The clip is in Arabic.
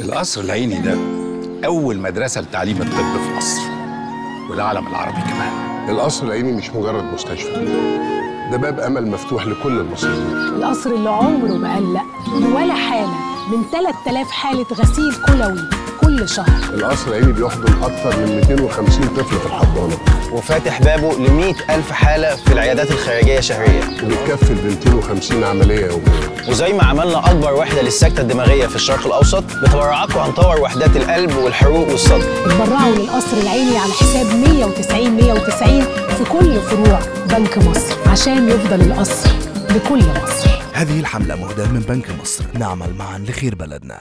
القصر العيني ده أول مدرسة لتعليم الطب في مصر والعالم العربي كمان. القصر العيني مش مجرد مستشفى ده باب أمل مفتوح لكل المصريين. القصر اللي عمره ما قلق ولا حالة من 3000 حالة غسيل كلوي. كل شهر. القصر العيني بيحضن أكثر من 250 طفل في الحضانة. وفاتح بابه ل 100 ألف حالة في العيادات الخارجية شهريا وبيتكفل ب 250 عملية يوميا وزي ما عملنا أكبر وحدة للسكتة الدماغية في الشرق الأوسط بتبرعاتكم هنطور وحدات القلب والحروق والصدر. اتبرعوا للقصر العيني على حساب 190 190 في كل فروع بنك مصر عشان يفضل القصر لكل مصر. هذه الحملة مهداة من بنك مصر. نعمل معا لخير بلدنا.